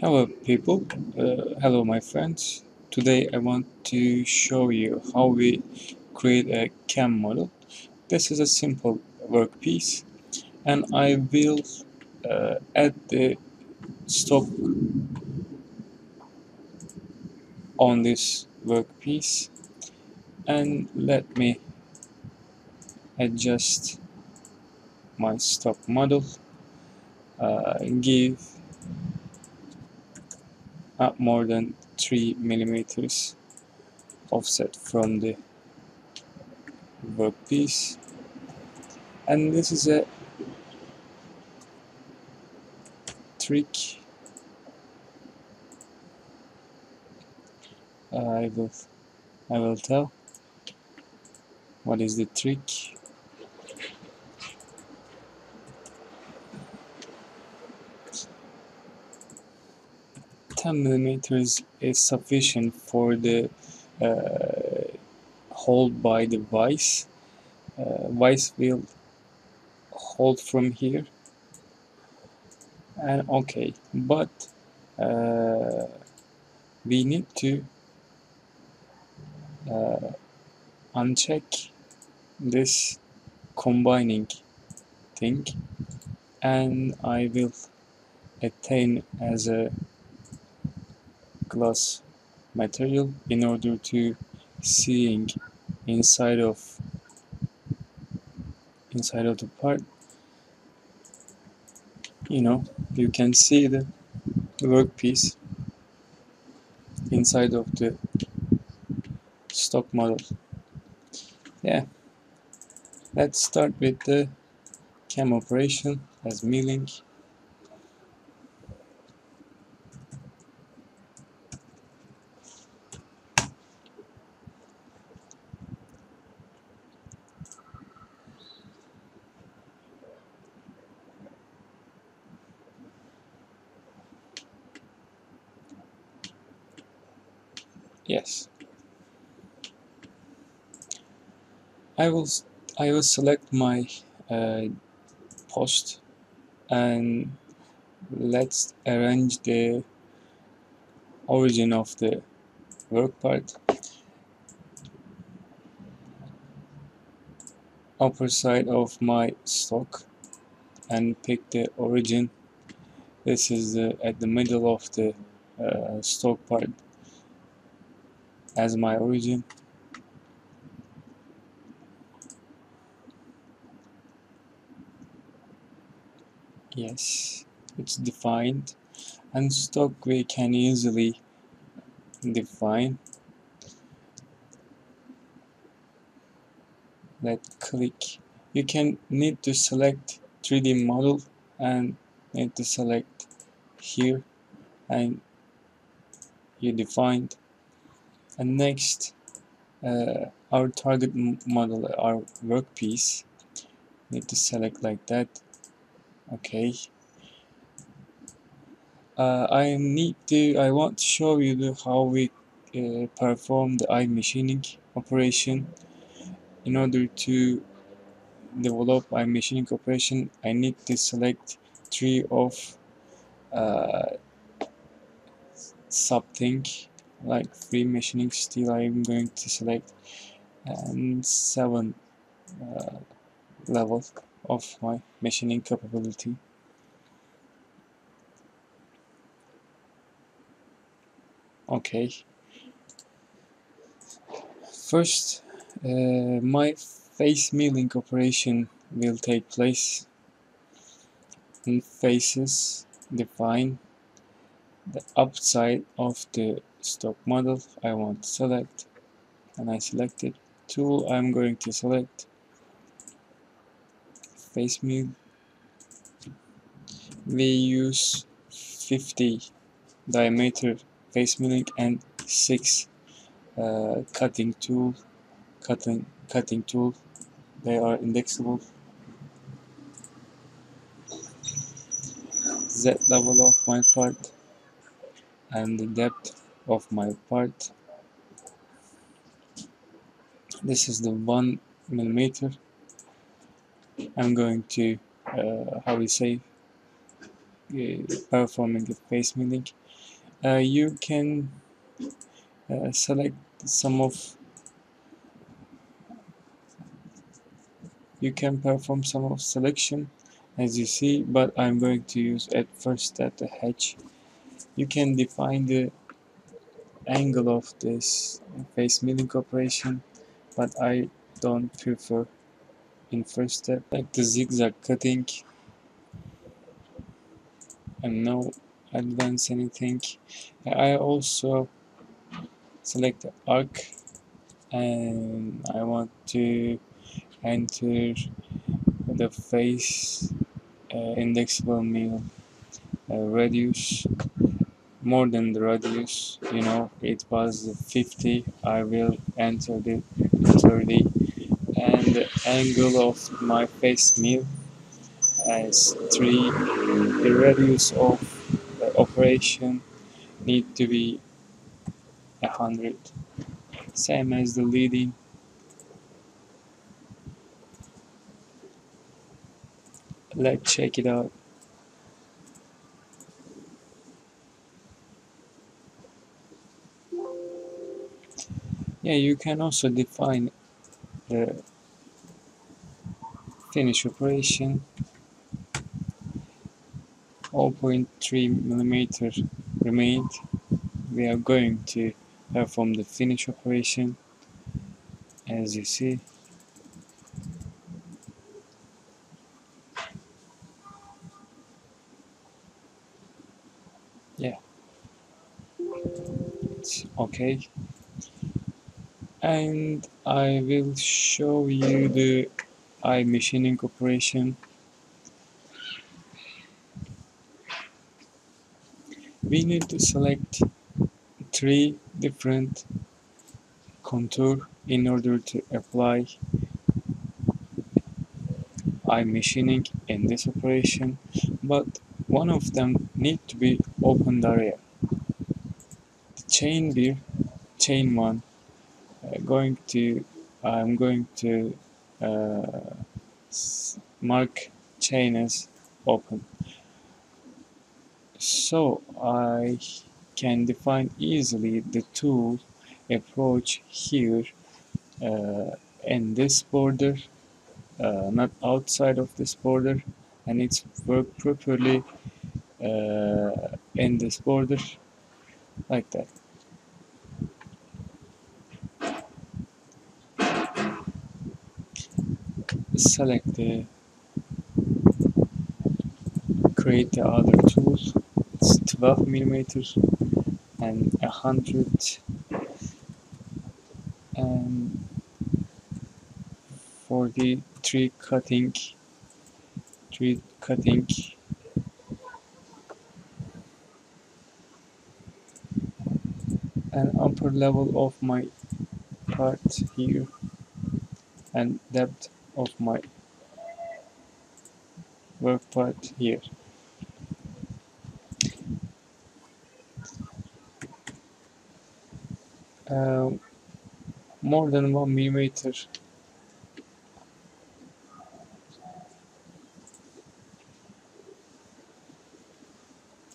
Hello people, uh, hello my friends. Today I want to show you how we create a CAM model. This is a simple workpiece and I will uh, add the stock on this workpiece and let me adjust my stock model uh, give not more than 3 millimeters offset from the workpiece. And this is a trick. I will I will tell what is the trick 10 millimeters is sufficient for the uh, hold by the vise. Uh, vise will hold from here and okay but uh, we need to uh, uncheck this combining thing and I will attain as a glass material in order to seeing inside of inside of the part. You know you can see the workpiece inside of the stock model. Yeah. Let's start with the cam operation as milling yes. I will I will select my uh, post and let's arrange the origin of the work part. Upper side of my stock and pick the origin. This is the, at the middle of the uh, stock part as my origin. Yes it's defined. And stock we can easily define. Let click. You can need to select 3d model and need to select here. And you defined and next uh, our target model our workpiece. Need to select like that. Okay. Uh, I need to I want to show you the, how we uh, perform the iMachining operation. In order to develop iMachining operation I need to select three of uh, something like free machining steel I'm going to select and 7 uh, of my machining capability. Okay. First uh, my face milling operation will take place. In faces define the upside of the stock model I want to select and I selected tool I'm going to select face mill we use 50 diameter face milling and 6 uh, cutting tool cutting cutting tool. They are indexable. Z level of my part and the depth of my part. This is the one millimeter. I'm going to uh, how we say uh, performing the face milling uh, you can uh, select some of you can perform some of selection as you see but I'm going to use at first at the hatch. You can define the angle of this face milling operation but I don't prefer in first step. Like the zigzag cutting. And no advance anything. I also select the arc and I want to enter the face uh, indexable mill uh, radius more than the radius you know it was 50 I will enter the 30 and the angle of my face mill as 3 the radius of the operation need to be 100 same as the leading. Let's check it out yeah you can also define the finish operation. 0.3 millimeter remained. We are going to perform the finish operation. As you see yeah it's okay and I will show you the iMachining operation we need to select three different contour in order to apply iMachining in this operation but one of them need to be opened area. The chain beer chain one going to I'm going to uh, mark chain as open. So I can define easily the tool approach here uh, in this border uh, not outside of this border and it's work properly uh, in this border like that select the create the other tool it's 12 millimeters and 100 and um, 43 cutting 3 cutting. An upper level of my part here. And depth of my work part here. Uh, more than one millimeter.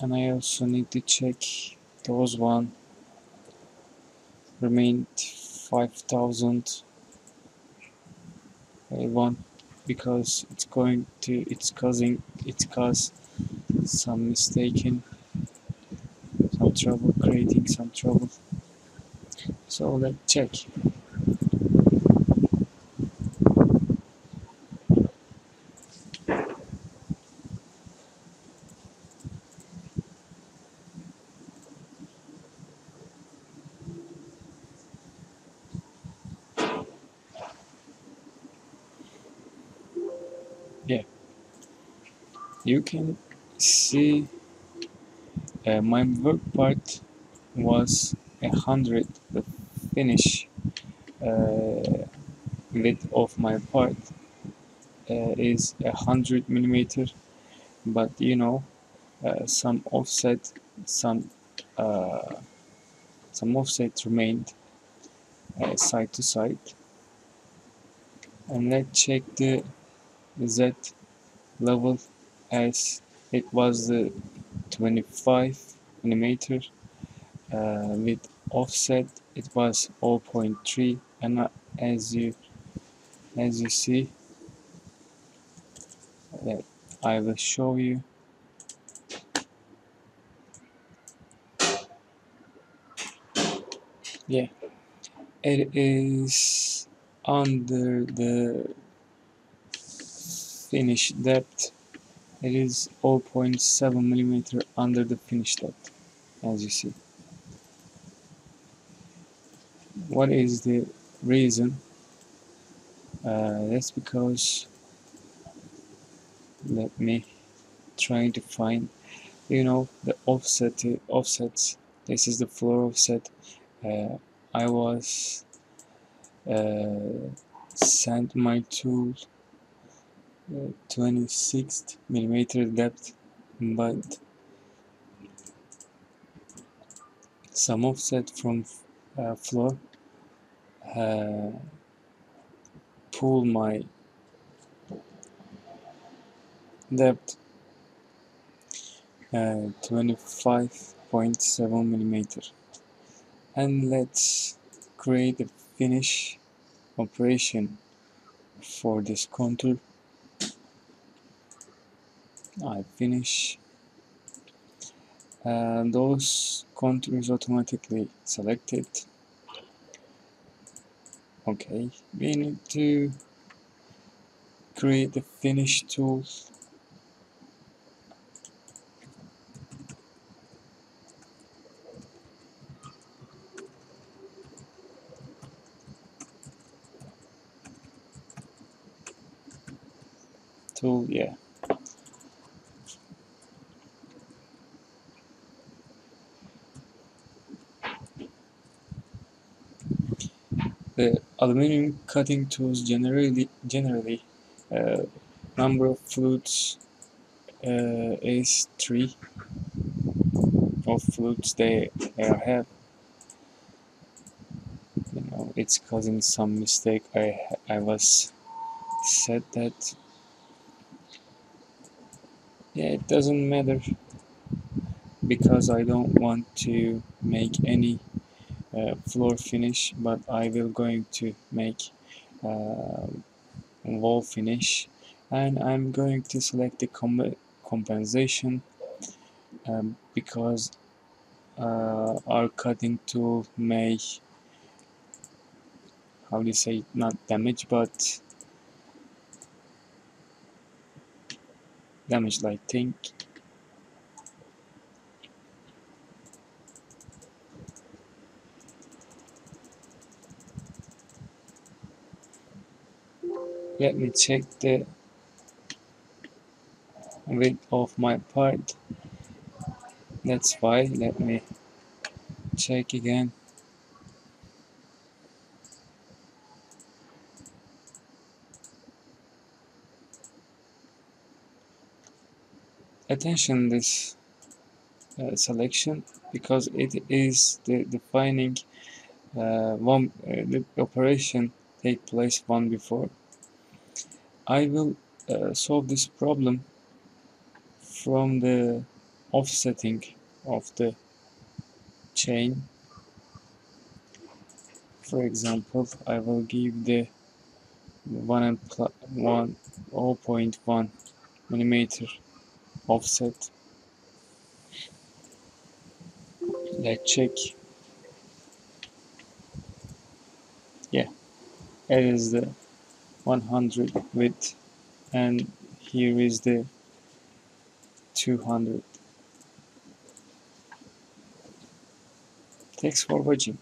And I also need to check those one remained 5000 I want because it's going to it's causing it's cause some mistaken some trouble creating some trouble. So let's check yeah you can see uh, my work part was a hundred. The finish uh, width of my part uh, is a hundred millimeter. But you know uh, some offset some uh, some offset remained uh, side to side. And let's check the Z level as it was the 25 millimeter uh, with offset it was 0.3 and uh, as you as you see that I will show you. Yeah it is under the finish depth it is 0.7 millimeter under the finish depth as you see. What is the reason? Uh, that's because let me try to find you know the offset offsets. This is the floor offset. Uh, I was uh, sent my tool uh, 26 millimeter depth but some offset from uh, floor uh, pull my depth uh, 25.7 millimeter. And let's create a finish operation for this contour I finish. And those contours automatically selected. Okay we need to create the finish tool tool yeah the aluminum cutting tools generally generally uh, number of flutes uh, is three of flutes they, have. You know it's causing some mistake. I I was said that. Yeah it doesn't matter because I don't want to make any floor finish but I will going to make uh, wall finish. And I'm going to select the com compensation um, because uh, our cutting tool may how do you say not damage but damage lighting let me check the width of my part. That's why let me check again. Attention this uh, selection because it is the defining uh, one uh, the operation take place one before I will uh, solve this problem from the offsetting of the chain. For example I will give the 1 and 1 0.1 millimeter offset. Let's check. Yeah it is the 100 width and here is the 200 thanks for watching